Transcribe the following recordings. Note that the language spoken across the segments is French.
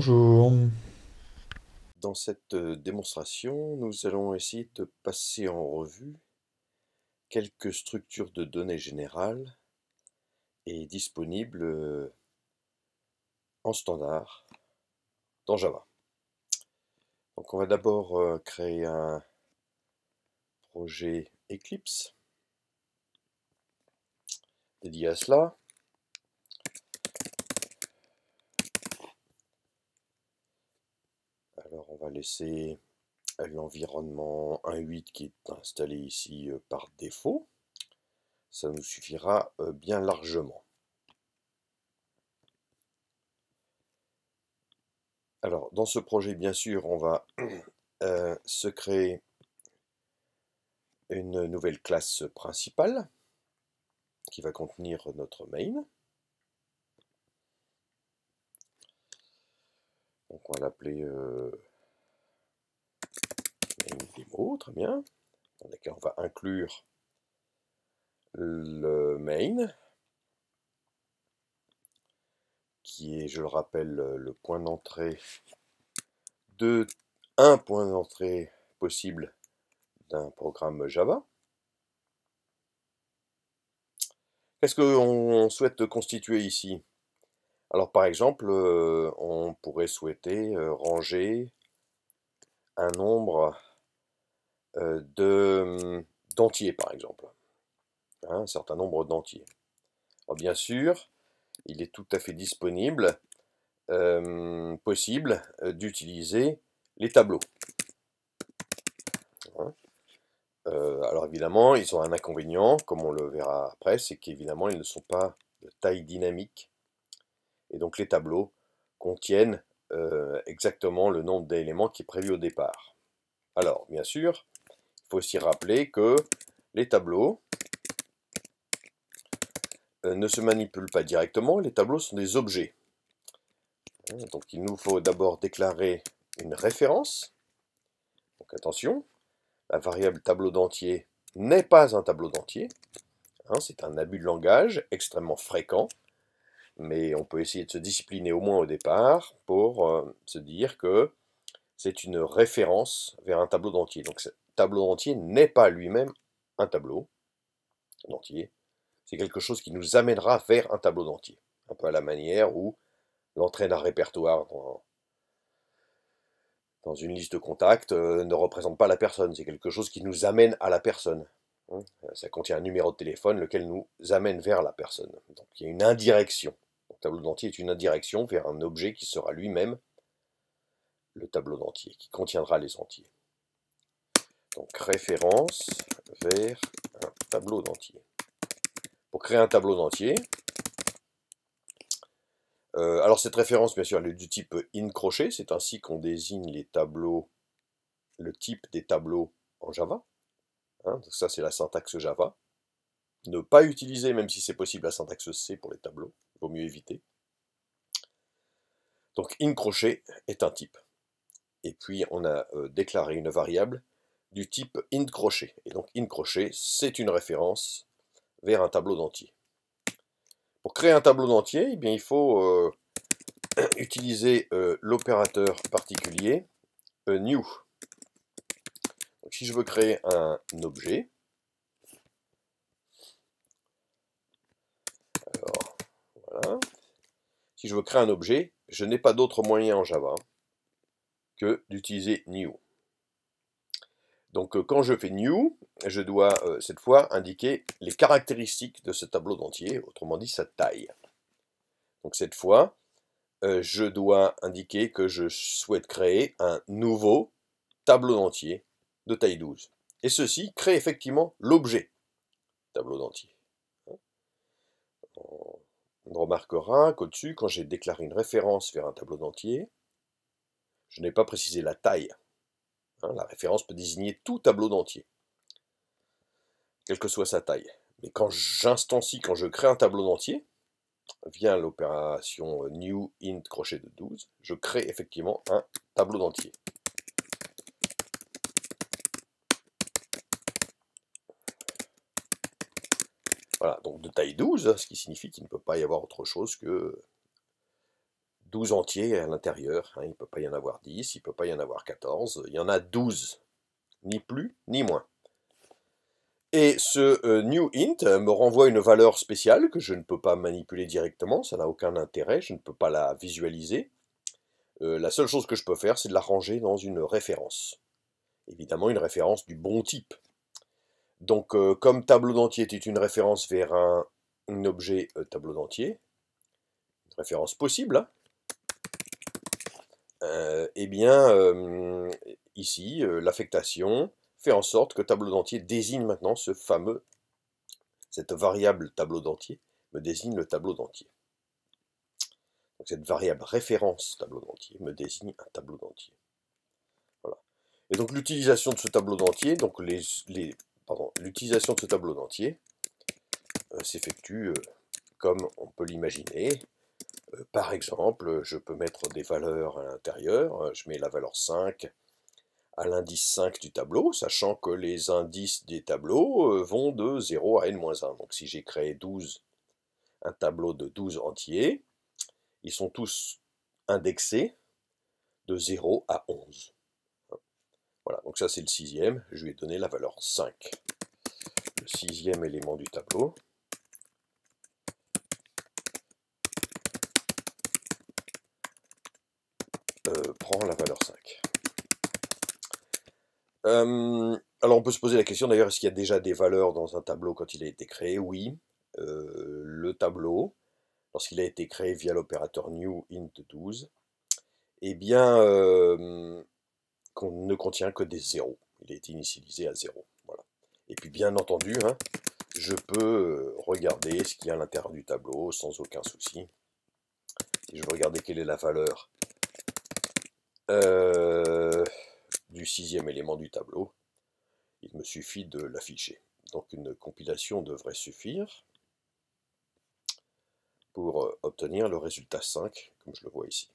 Bonjour. Dans cette euh, démonstration, nous allons essayer de passer en revue quelques structures de données générales et disponibles euh, en standard dans Java. Donc on va d'abord euh, créer un projet Eclipse dédié à cela. Alors on va laisser l'environnement 1.8 qui est installé ici euh, par défaut. Ça nous suffira euh, bien largement. Alors dans ce projet bien sûr on va euh, se créer une nouvelle classe principale qui va contenir notre main. Donc on va l'appeler euh, démo, très bien, dans laquelle on va inclure le main, qui est, je le rappelle, le point d'entrée de un point d'entrée possible d'un programme Java. Qu'est-ce qu'on souhaite constituer ici? Alors par exemple, euh, on pourrait souhaiter euh, ranger un nombre euh, de d'entiers par exemple. Hein, un certain nombre d'entiers. bien sûr, il est tout à fait disponible, possible d'utiliser les tableaux. Euh, alors évidemment, ils ont un inconvénient, comme on le verra après, c'est qu'évidemment, ils ne sont pas de taille dynamique. Et donc les tableaux contiennent euh, exactement le nombre d'éléments qui est prévu au départ. Alors, bien sûr, il faut aussi rappeler que les tableaux euh, ne se manipulent pas directement, les tableaux sont des objets. Donc il nous faut d'abord déclarer une référence. Donc attention, la variable tableau d'entier n'est pas un tableau d'entier. Hein, c'est un abus de langage extrêmement fréquent, mais on peut essayer de se discipliner au moins au départ pour euh, se dire que c'est une référence vers un tableau d'entier. Tableau d'entier n'est pas lui-même un tableau d'entier, c'est quelque chose qui nous amènera vers un tableau d'entier. Un peu à la manière où l'entrée d'un répertoire dans, une liste de contacts euh, ne représente pas la personne, c'est quelque chose qui nous amène à la personne. Hein. Ça contient un numéro de téléphone lequel nous amène vers la personne. Donc il y a une indirection. Le tableau d'entier est une indirection vers un objet qui sera lui-même le tableau d'entier, qui contiendra les entiers. Donc référence vers un tableau d'entier. Pour créer un tableau d'entier, euh, alors cette référence, bien sûr, elle est du type in crochet, c'est ainsi qu'on désigne les tableaux, le type des tableaux en Java. Hein, ça, c'est la syntaxe Java. Ne pas utiliser, même si c'est possible, la syntaxe C pour les tableaux. Il vaut mieux éviter. Donc in crochet est un type. Et puis on a euh, déclaré une variable du type int crochet. Et donc in crochet, c'est une référence vers un tableau d'entier. Pour créer un tableau d'entier, eh il faut euh, utiliser euh, l'opérateur particulier euh, new. si je veux créer un objet, Si je veux créer un objet, je n'ai pas d'autre moyen en Java que d'utiliser new. Donc euh, quand je fais new, je dois euh, cette fois indiquer les caractéristiques de ce tableau d'entier, autrement dit sa taille. Donc cette fois, euh, je dois indiquer que je souhaite créer un nouveau tableau d'entier de taille 12. Et ceci crée effectivement l'objet tableau d'entier. On remarquera qu'au-dessus, quand j'ai déclaré une référence vers un tableau d'entier, je n'ai pas précisé la taille. Hein, la référence peut désigner tout tableau d'entier, quelle que soit sa taille. Mais quand j'instancie, quand je crée un tableau d'entier, via l'opération new int crochet de 12, je crée effectivement un tableau d'entier. Voilà, donc de taille 12, ce qui signifie qu'il ne peut pas y avoir autre chose que 12 entiers à l'intérieur. Hein. il ne peut pas y en avoir 10, il ne peut pas y en avoir 14. Il y en a 12, ni plus ni moins. Et ce euh, new int me renvoie une valeur spéciale que je ne peux pas manipuler directement, ça n'a aucun intérêt, je ne peux pas la visualiser. Euh, la seule chose que je peux faire, c'est de la ranger dans une référence. Évidemment, une référence du bon type. Donc, euh, comme tableau d'entier est une référence vers un, objet tableau d'entier, référence possible, hein, eh bien, ici, l'affectation fait en sorte que tableau d'entier désigne maintenant ce fameux, cette variable tableau d'entier me désigne le tableau d'entier. Donc cette variable référence tableau d'entier me désigne un tableau d'entier. Et donc l'utilisation de ce tableau d'entier, donc l'utilisation de ce tableau d'entier euh, s'effectue euh, comme on peut l'imaginer. Euh, par exemple, je peux mettre des valeurs à l'intérieur, je mets la valeur 5 à l'indice 5 du tableau, sachant que les indices des tableaux euh, vont de 0 à n-1. Donc si j'ai créé 12, un tableau de 12 entiers, ils sont tous indexés de 0 à 11. Voilà, donc ça c'est le sixième, je lui ai donné la valeur 5. Le sixième élément du tableau. Euh, la valeur 5. Euh, alors on peut se poser la question d'ailleurs, est-ce qu'il y a déjà des valeurs dans un tableau quand il a été créé? Oui. Euh, le tableau, lorsqu'il a été créé via l'opérateur new int 12, eh bien, euh, ne contient que des zéros. Il est initialisé à 0. Voilà. Et puis bien entendu, hein, je peux regarder ce qu'il y a à l'intérieur du tableau sans aucun souci. Si je veux regarder quelle est la valeur du sixième élément du tableau, il me suffit de l'afficher. Donc une compilation devrait suffire pour euh, obtenir le résultat 5, comme je le vois ici.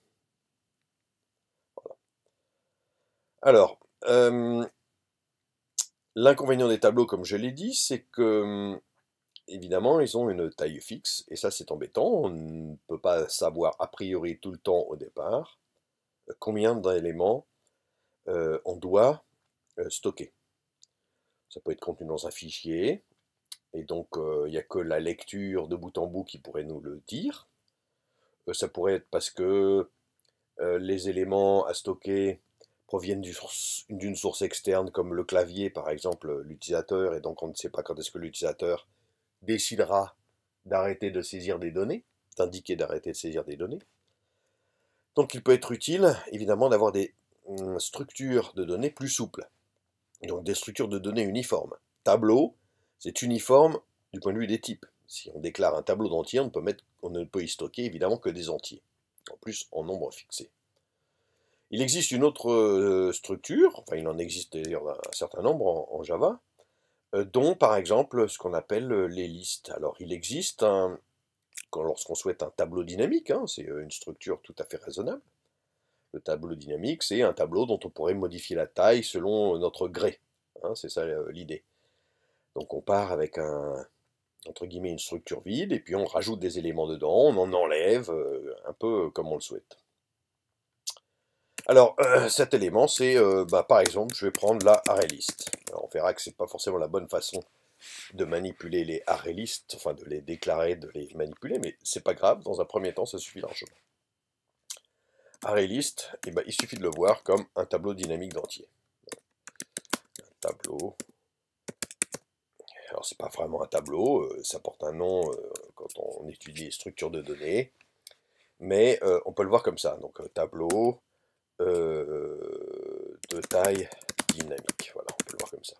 Alors, euh, l'inconvénient des tableaux, comme je l'ai dit, c'est que, évidemment, ils ont une taille fixe, et ça c'est embêtant, on ne peut pas savoir a priori tout le temps au départ euh, combien d'éléments euh, on doit euh, stocker. Ça peut être contenu dans un fichier, et donc euh, il n'y a que la lecture de bout en bout qui pourrait nous le dire. ça pourrait être parce que les éléments à stocker proviennent d'une source externe comme le clavier par exemple l'utilisateur et donc on ne sait pas quand est-ce que l'utilisateur décidera d'arrêter de saisir des données, d'indiquer d'arrêter de saisir des données. Donc il peut être utile évidemment d'avoir des structure de données plus souple. Donc des structures de données uniformes. Tableau, c'est uniforme du point de vue des types. Si on déclare un tableau d'entiers, on, ne peut y stocker évidemment que des entiers, en plus en nombre fixé. Il existe une autre euh, structure, enfin il en existe d'ailleurs un certain nombre en, Java, euh, dont par exemple ce qu'on appelle euh, les listes. Alors il existe, lorsqu'on souhaite un tableau dynamique, hein, c'est une structure tout à fait raisonnable, le tableau dynamique, c'est un tableau dont on pourrait modifier la taille selon notre gré. Hein, c'est ça euh, l'idée. Donc on part avec un, une structure vide, et puis on rajoute des éléments dedans, on en enlève, euh, un peu comme on le souhaite. Alors, euh, cet élément, c'est, bah, par exemple, je vais prendre la ArrayList. on verra que c'est pas forcément la bonne façon de manipuler les ArrayList, enfin de les déclarer, de les manipuler, mais c'est pas grave, dans un premier temps, ça suffit largement. ArrayList, et eh ben, il suffit de le voir comme un tableau dynamique d'entier. Un tableau. Alors c'est pas vraiment un tableau, euh, ça porte un nom euh, quand on étudie les structures de données, mais euh, on peut le voir comme ça. Donc tableau de taille dynamique. Voilà, on peut le voir comme ça.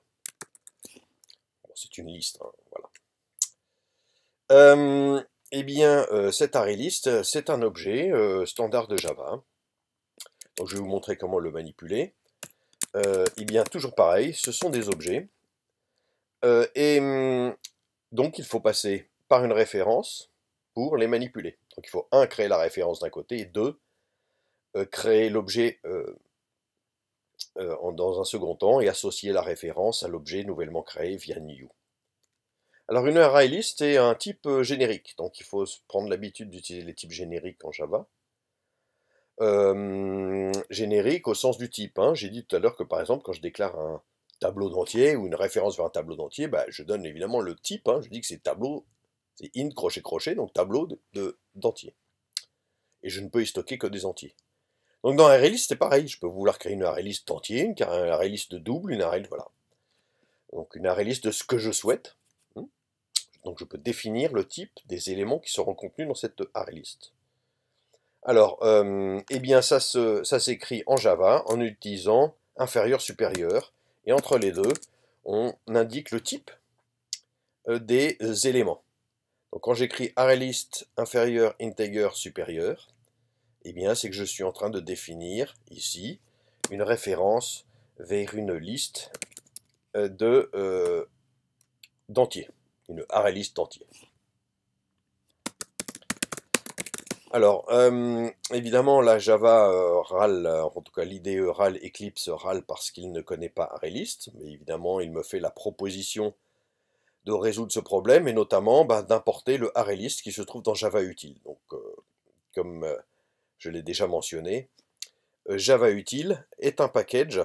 C'est une liste, hein, voilà. eh bien, cet ArrayList, c'est un objet standard de Java je vais vous montrer comment le manipuler. Euh, eh bien, toujours pareil, ce sont des objets. Euh, et hum, donc, il faut passer par une référence pour les manipuler. Donc, il faut, un, créer la référence d'un côté, et deux, euh, créer l'objet dans un second temps et associer la référence à l'objet nouvellement créé via new. Alors, une array est un type générique, donc il faut prendre l'habitude d'utiliser les types génériques en Java. euh, générique au sens du type. Hein. J'ai dit tout à l'heure que par exemple, quand je déclare un tableau d'entier ou une référence vers un tableau d'entier, bah, je donne évidemment le type. Hein. Je dis que c'est tableau, c'est int crochet crochet, donc tableau d'entier. De, Et je ne peux y stocker que des entiers. Donc dans ArrayList, c'est pareil. Je peux vouloir créer une ArrayList d'entier, une ArrayList de double, une ArrayList, voilà. Donc une ArrayList de ce que je souhaite. Hmm. Donc je peux définir le type des éléments qui seront contenus dans cette ArrayList. Alors, euh, eh bien, ça, s'écrit en Java en utilisant inférieur-supérieur. Et entre les deux, on indique le type euh, des éléments. Donc quand j'écris ArrayList inférieur, integer, supérieur, eh bien, c'est que je suis en train de définir ici une référence vers une liste de d'entiers, une ArrayList d'entiers. Alors, euh, évidemment, la Java euh, râle, euh, en tout cas l'IDE râle, Eclipse râle parce qu'il ne connaît pas ArrayList, mais évidemment, il me fait la proposition de résoudre ce problème, et notamment bah, d'importer le ArrayList qui se trouve dans Java Util. Donc, comme je l'ai déjà mentionné, Java Util est un package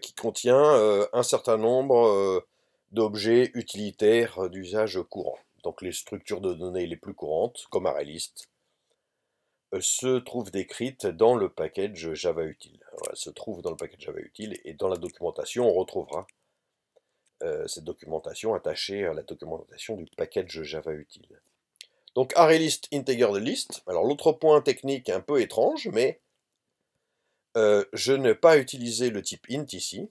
qui contient un certain nombre d'objets utilitaires d'usage courant donc les structures de données les plus courantes, comme ArrayList, euh, se trouvent décrites dans le package Java Util. se trouvent dans le package Java Util et dans la documentation, on retrouvera euh, cette documentation attachée à la documentation du package Java Util. Donc ArrayList integer de list. Alors l'autre point technique un peu étrange, mais euh, je n'ai pas utilisé le type int ici,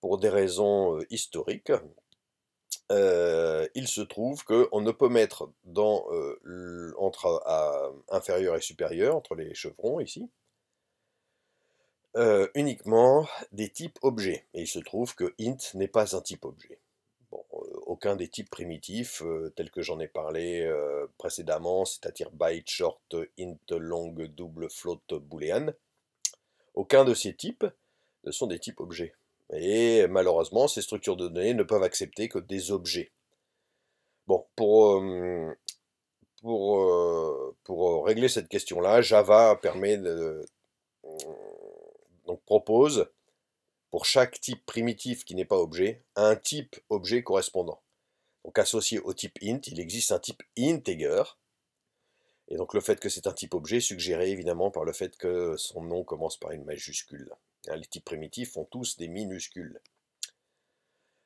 pour des raisons historiques, euh, il se trouve qu'on ne peut mettre dans, euh, entre inférieur et supérieur, entre les chevrons ici, euh, uniquement des types objets. Et il se trouve que int n'est pas un type objet. Aucun des types primitifs, tels que j'en ai parlé précédemment, c'est-à-dire byte, short, int, long, double, float, boolean, aucun de ces types ne sont des types objets. Et malheureusement, ces structures de données ne peuvent accepter que des objets. Pour, euh, euh, régler cette question-là, Java permet de, donc propose pour chaque type primitif qui n'est pas objet, un type objet correspondant. Donc associé au type int, il existe un type integer. Et donc le fait que c'est un type objet est suggéré évidemment par le fait que son nom commence par une majuscule. Hein, les types primitifs ont tous des minuscules.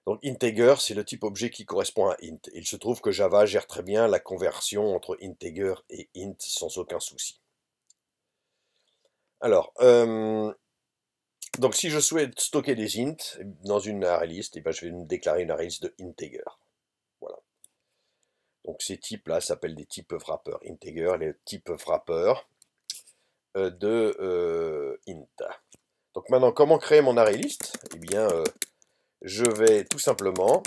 Donc integer, c'est le type objet qui correspond à int. Il se trouve que Java gère très bien la conversion entre integer et int sans aucun souci. Alors, euh, donc si je souhaite stocker des int dans une ArrayList, eh ben je vais me déclarer une ArrayList de integer. Donc ces types-là s'appellent des types wrapper. Integer, les types wrapper euh, de euh, int. Donc maintenant, comment créer mon array list? Eh bien, euh, je vais tout simplement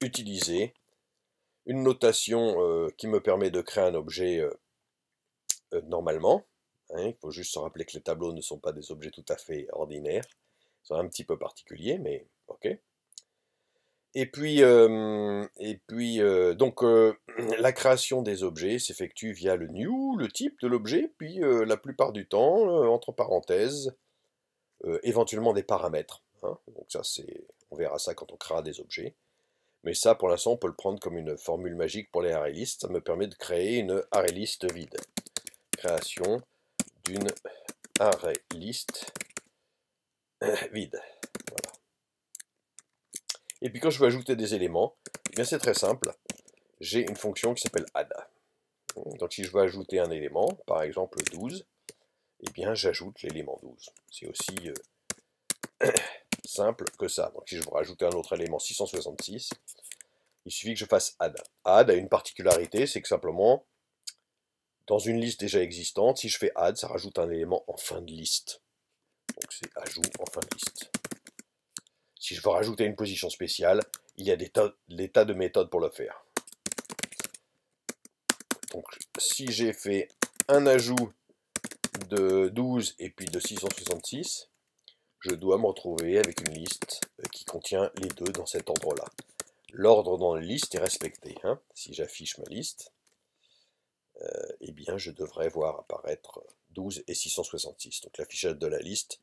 utiliser une notation qui me permet de créer un objet normalement. Hein. il faut juste se rappeler que les tableaux ne sont pas des objets tout à fait ordinaires. Ils sont un petit peu particuliers, mais ok. Et puis, euh, et puis euh, donc, euh, la création des objets s'effectue via le new, le type de l'objet, puis la plupart du temps, entre parenthèses, éventuellement des paramètres. Hein. donc ça, c'est, on verra ça quand on créera des objets. Mais ça, pour l'instant, on peut le prendre comme une formule magique pour les ArrayList. Ça me permet de créer une ArrayList vide. Création d'une ArrayList vide. Et puis quand je veux ajouter des éléments, eh bien c'est très simple. J'ai une fonction qui s'appelle add. Donc si je veux ajouter un élément, par exemple 12, eh bien j'ajoute l'élément 12. C'est aussi euh, simple que ça. Donc si je veux rajouter un autre élément 666, il suffit que je fasse add. Add a une particularité, c'est que simplement, dans une liste déjà existante, si je fais add, ça rajoute un élément en fin de liste. Donc c'est ajout en fin de liste. Si je veux rajouter une position spéciale, il y a des tas, de méthodes pour le faire. Donc, si j'ai fait un ajout de 12 et puis de 666, je dois me retrouver avec une liste euh, qui contient les deux dans cet ordre-là. L'ordre dans la liste est respecté. Hein. Si j'affiche ma liste, eh bien, je devrais voir apparaître 12 et 666. Donc l'affichage de la liste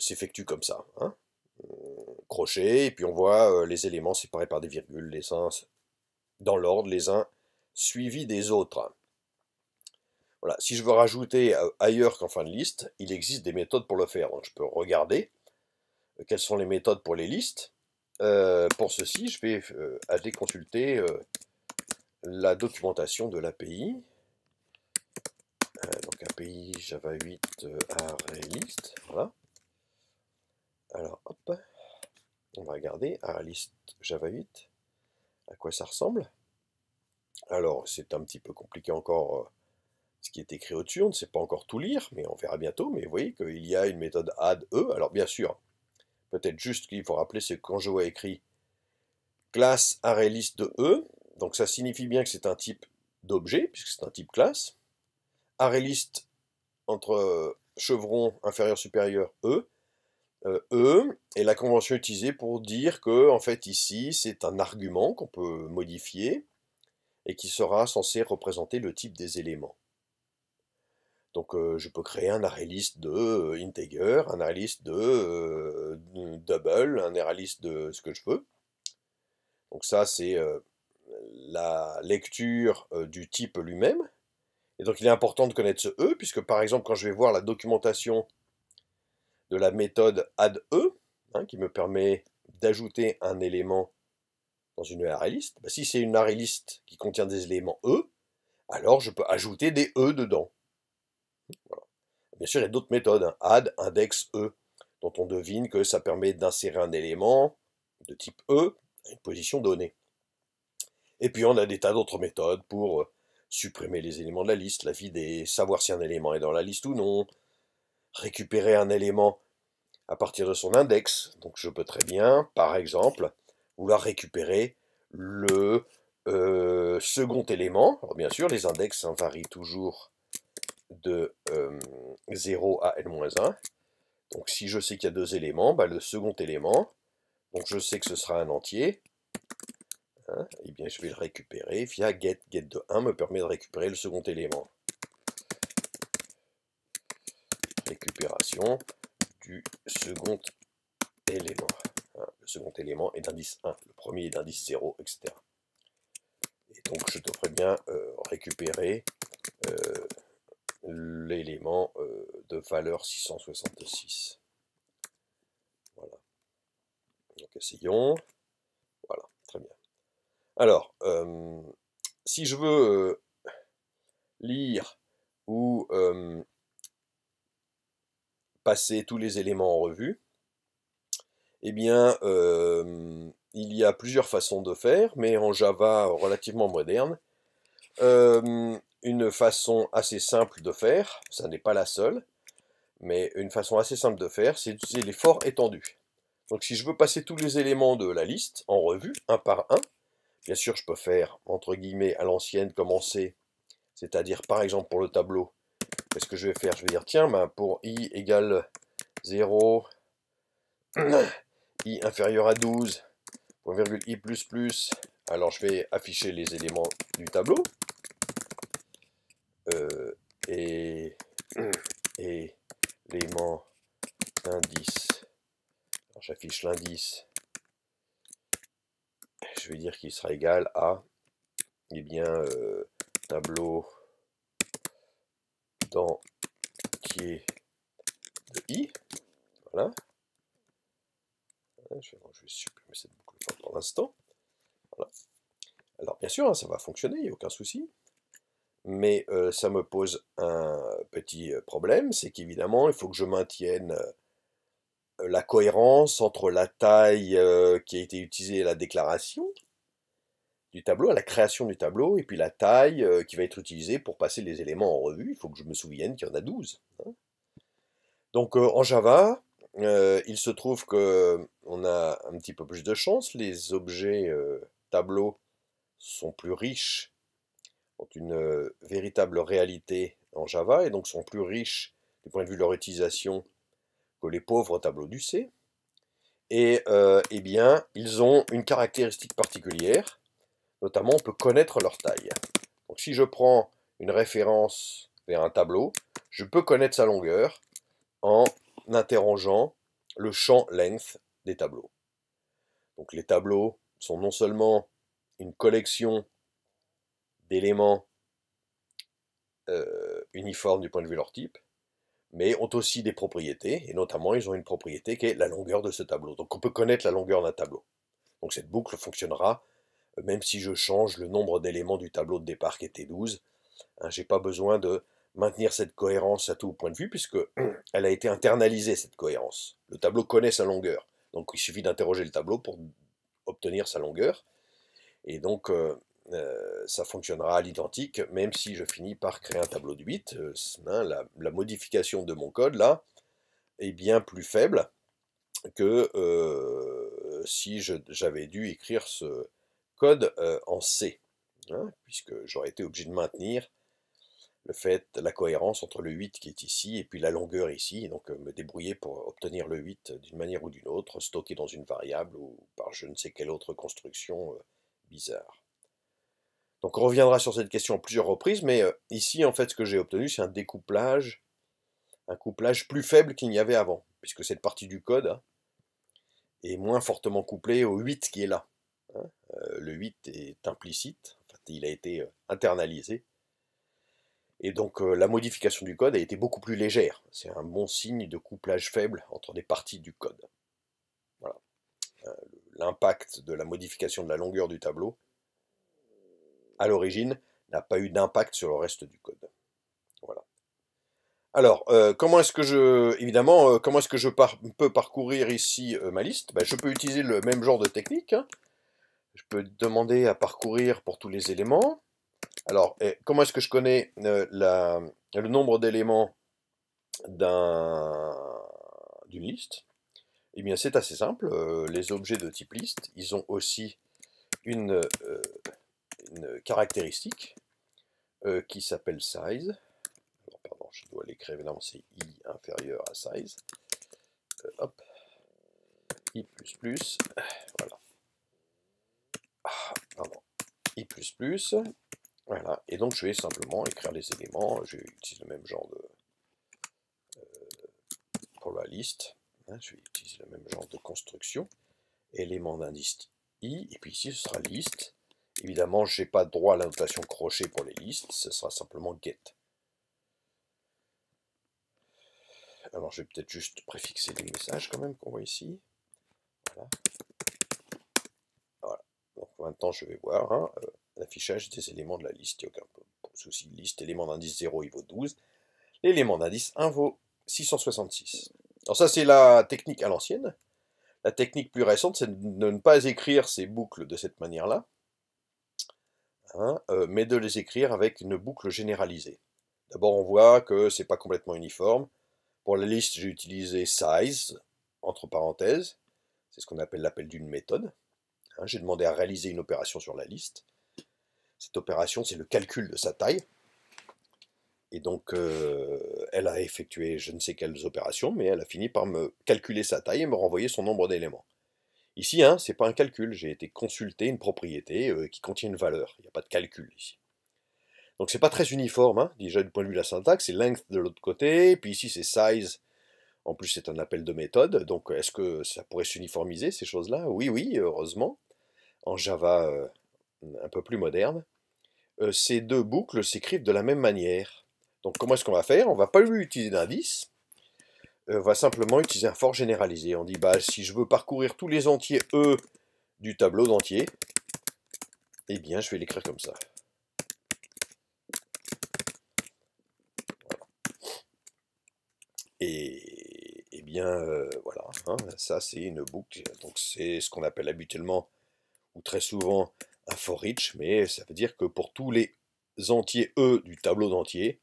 s'effectue comme ça. Hein. Crochet, et puis on voit les éléments séparés par des virgules, les uns dans l'ordre, les uns suivis des autres. Voilà. Si je veux rajouter ailleurs qu'en fin de liste, il existe des méthodes pour le faire. Donc je peux regarder quelles sont les méthodes pour les listes. pour ceci, je vais aller consulter la documentation de l'API. donc API Java 8 ArrayList. Voilà. Alors, hop, on va regarder. ArrayList Java 8, à quoi ça ressemble? Alors, c'est un petit peu compliqué encore euh, ce qui est écrit au-dessus, on ne sait pas encore tout lire, mais on verra bientôt, mais vous voyez qu'il y a une méthode add e, alors bien sûr, peut-être juste qu'il faut rappeler, c'est quand je vois écrit classe ArrayList de e, donc ça signifie bien que c'est un type d'objet, puisque c'est un type classe, ArrayList entre chevron inférieur-supérieur e, euh, e est la convention utilisée pour dire que, en fait, ici, c'est un argument qu'on peut modifier et qui sera censé représenter le type des éléments. Donc, euh, je peux créer un array list de euh, integer, un array list de double, un array list de ce que je veux. Donc ça, c'est la lecture du type lui-même. Et donc, il est important de connaître ce E, puisque par exemple, quand je vais voir la documentation de la méthode addE, hein, qui me permet d'ajouter un élément dans une array list. Bah, si c'est une array list qui contient des éléments E, alors je peux ajouter des E dedans. Bien sûr, il y a d'autres méthodes, hein. add, index, E, dont on devine que ça permet d'insérer un élément de type E à une position donnée. Et puis on a des tas d'autres méthodes pour euh, supprimer les éléments de la liste, la vider, savoir si un élément est dans la liste ou non, récupérer un élément à partir de son index. Donc je peux très bien, par exemple, vouloir récupérer le euh, second élément. Alors bien sûr, les index varient toujours de 0 euh, à n-1. Donc si je sais qu'il y a deux éléments, bah, le second élément, donc je sais que ce sera un entier, hein, eh bien je vais le récupérer via get. Get de 1 me permet de récupérer le second élément. Récupération du second élément. Hein, le second élément est d'indice 1, le premier est d'indice 0, etc. Et donc je devrais bien euh, récupérer euh, l'élément euh, de valeur 666. Voilà. Donc essayons. Voilà, très bien. Alors, si je veux lire ou passer tous les éléments en revue, eh bien, euh, il y a plusieurs façons de faire, mais en Java relativement moderne. Euh, une façon assez simple de faire, ça n'est pas la seule, mais une façon assez simple de faire, c'est d'utiliser les forts étendus. Donc si je veux passer tous les éléments de la liste en revue, un par un, bien sûr je peux faire, entre guillemets, à l'ancienne, commencer, c'est-à-dire par exemple pour le tableau, Qu'est-ce que je vais faire Je vais dire, tiens, ben, pour i égale 0, i inférieur à 12, point virgule i alors je vais afficher les éléments du tableau. Euh, et, et l'élément indice. J'affiche l'indice. Je vais dire qu'il sera égal à, eh bien, euh, tableau qui est de i. Voilà. Je vais, supprimer cette boucle pour l'instant. Alors bien sûr, hein, ça va fonctionner, il n'y a aucun souci. Mais euh, ça me pose un petit euh, problème, c'est qu'évidemment, il faut que je maintienne euh, la cohérence entre la taille qui a été utilisée et la déclaration, du tableau, à la création du tableau, et puis la taille euh, qui va être utilisée pour passer les éléments en revue. Il faut que je me souvienne qu'il y en a 12. Hein. Donc euh, en Java, euh, il se trouve qu'on a un petit peu plus de chance. Les objets tableaux sont plus riches, ont une véritable réalité en Java, et donc sont plus riches du point de vue de leur utilisation que les pauvres tableaux du C. Et eh bien, ils ont une caractéristique particulière, Notamment, on peut connaître leur taille. Donc si je prends une référence vers un tableau, je peux connaître sa longueur en interrogeant le champ length des tableaux. Donc les tableaux sont non seulement une collection d'éléments euh, uniformes du point de vue de leur type, mais ont aussi des propriétés, et notamment ils ont une propriété qui est la longueur de ce tableau. Donc on peut connaître la longueur d'un tableau. Donc cette boucle fonctionnera même si je change le nombre d'éléments du tableau de départ qui était 12. Hein, je n'ai pas besoin de maintenir cette cohérence à tout point de vue, puisque elle a été internalisée, cette cohérence. Le tableau connaît sa longueur. Donc il suffit d'interroger le tableau pour obtenir sa longueur. Et donc euh, euh, ça fonctionnera à l'identique, même si je finis par créer un tableau de 8. Euh, la, modification de mon code, là, est bien plus faible que si j'avais dû écrire ce code en C, hein, puisque j'aurais été obligé de maintenir le fait, la cohérence entre le 8 qui est ici et puis la longueur ici, donc me débrouiller pour obtenir le 8 d'une manière ou d'une autre, stocké dans une variable ou par je ne sais quelle autre construction bizarre. Donc on reviendra sur cette question plusieurs reprises, mais euh, ici, en fait, ce que j'ai obtenu, c'est un découplage, un couplage plus faible qu'il n'y avait avant, puisque cette partie du code hein, est moins fortement couplée au 8 qui est là. Euh, le 8 est implicite, il a été euh, internalisé, et donc la modification du code a été beaucoup plus légère. C'est un bon signe de couplage faible entre des parties du code. Voilà. L'impact de la modification de la longueur du tableau à l'origine, n'a pas eu d'impact sur le reste du code. Voilà. Alors, euh, comment est-ce que je, évidemment, euh, comment est-ce que je peux parcourir ici euh, ma liste? Ben, Je peux utiliser le même genre de technique. Hein. Je peux demander à parcourir pour tous les éléments. Alors, comment est-ce que je connais la, le nombre d'éléments d'une liste? Eh bien, c'est assez simple. les objets de type liste, ils ont aussi une une caractéristique euh, qui s'appelle size. pardon, je dois l'écrire évidemment, c'est i inférieur à size. Euh, hop, i voilà. Ah, pardon, i voilà. Et donc je vais simplement écrire les éléments. Je vais utiliser le même genre de euh, pour la liste. Hein, je vais utiliser le même genre de construction. Élément d'indice i, et puis ici ce sera liste Évidemment, je n'ai pas droit à la notation crochet pour les listes, ce sera simplement get. Alors je vais peut-être juste préfixer les messages quand même qu'on voit ici. Voilà. Donc maintenant je vais voir hein, euh, l'affichage des éléments de la liste. Il n'y a aucun souci. Liste, élément d'indice 0, il vaut 12. L'élément d'indice 1 vaut 666. Alors ça c'est la technique à l'ancienne. La technique plus récente, c'est de ne pas écrire ces boucles de cette manière-là, Hein, euh, mais de les écrire avec une boucle généralisée. D'abord, on voit que c'est pas complètement uniforme. Pour la liste, j'ai utilisé size, entre parenthèses. C'est ce qu'on appelle l'appel d'une méthode. Hein, j'ai demandé à réaliser une opération sur la liste. Cette opération, c'est le calcul de sa taille. Et donc, euh, elle a effectué je ne sais quelles opérations, mais elle a fini par me calculer sa taille et me renvoyer son nombre d'éléments. Ici, hein, ce n'est pas un calcul, j'ai été consulter une propriété euh, qui contient une valeur. Il n'y a pas de calcul ici. Donc c'est pas très uniforme, hein, déjà du point de vue de la syntaxe, c'est length de l'autre côté, puis ici c'est size, en plus c'est un appel de méthode, donc est-ce que ça pourrait s'uniformiser ces choses-là? Oui, oui, heureusement, en Java euh, un peu plus moderne. Euh, ces deux boucles s'écrivent de la même manière. Donc comment est-ce qu'on va faire? On va pas utiliser d'indice, euh, va simplement utiliser un for généralisé. On dit, bah, si je veux parcourir tous les entiers E du tableau d'entier, eh bien, je vais l'écrire comme ça. Et, eh bien, voilà, hein, ça c'est une boucle, donc c'est ce qu'on appelle habituellement, ou très souvent, un for each, mais ça veut dire que pour tous les entiers E du tableau d'entier,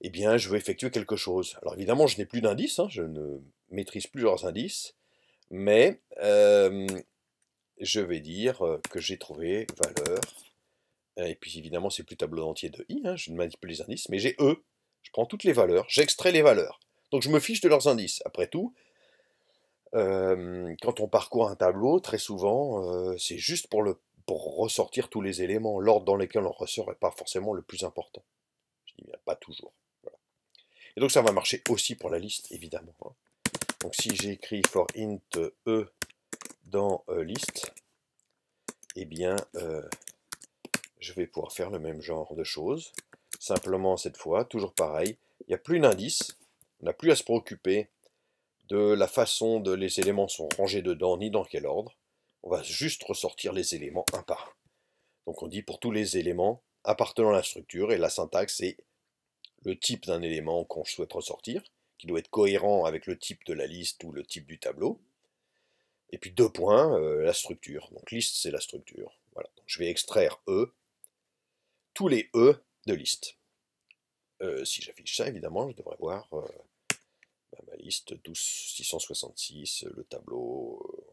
eh bien, je veux effectuer quelque chose. Alors évidemment, je n'ai plus d'indices, hein, je ne maîtrise plus leurs indices, mais euh, je vais dire euh, que j'ai trouvé valeur, et puis évidemment, c'est plus tableau entier de i, hein, je ne manipule les indices, mais j'ai e, je prends toutes les valeurs, j'extrais les valeurs. Donc je me fiche de leurs indices. Après tout, quand on parcourt un tableau, très souvent, c'est juste pour ressortir tous les éléments. L'ordre dans lequel on ressort n'est pas forcément le plus important. Je dis bien pas toujours. Et donc ça va marcher aussi pour la liste, évidemment. Hein. Donc si j'écris for int e dans euh, list, eh bien, je vais pouvoir faire le même genre de choses. Simplement, cette fois, toujours pareil, il n'y a plus d'indice, on n'a plus à se préoccuper de la façon dont les éléments sont rangés dedans, ni dans quel ordre. On va juste ressortir les éléments un par un. Donc on dit pour tous les éléments appartenant à la structure, et la syntaxe c'est le type d'un élément qu'on souhaite ressortir, qui doit être cohérent avec le type de la liste ou le type du tableau. Et puis deux points, euh, la structure. Donc liste, c'est la structure. Voilà. Je vais extraire E, tous les E de liste. Euh, si j'affiche ça, évidemment, je devrais voir euh, bah, ma liste 12666, le tableau,